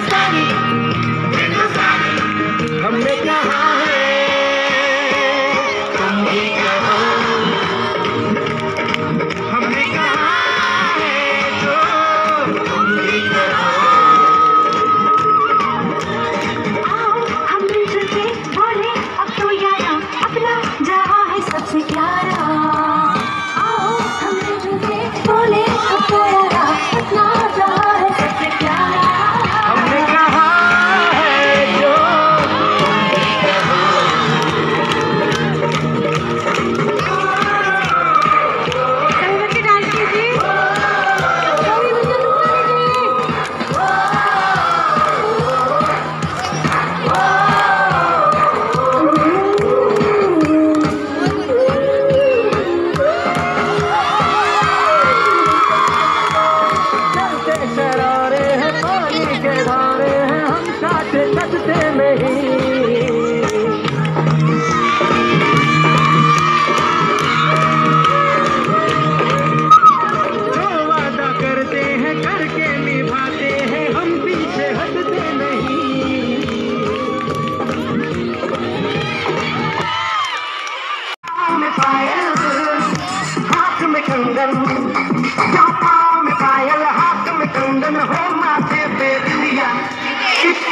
somebody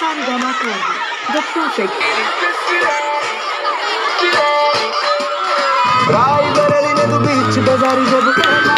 Sam Damatoldi, The Perfect. Driver eline the beach, bazari jab kehna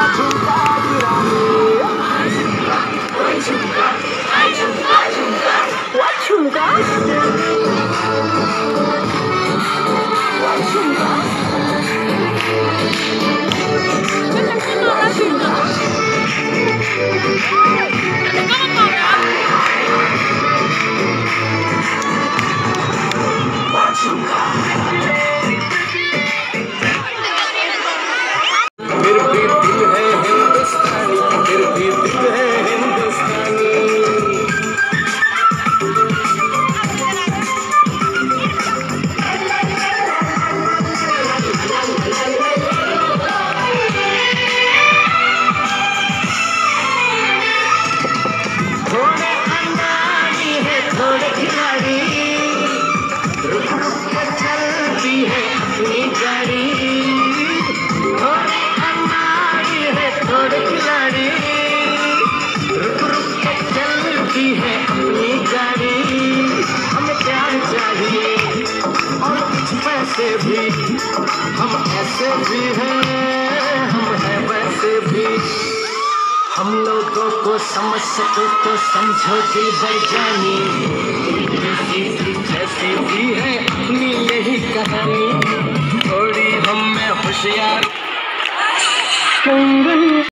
पैसे भी, हम ऐसे भी हैं, हम हैं वैसे भी। हम लोगों को समझ सको तो समझो दिल भर जानी जैसी भी है अपनी यही कहानी। थोड़ी हम में होशियार।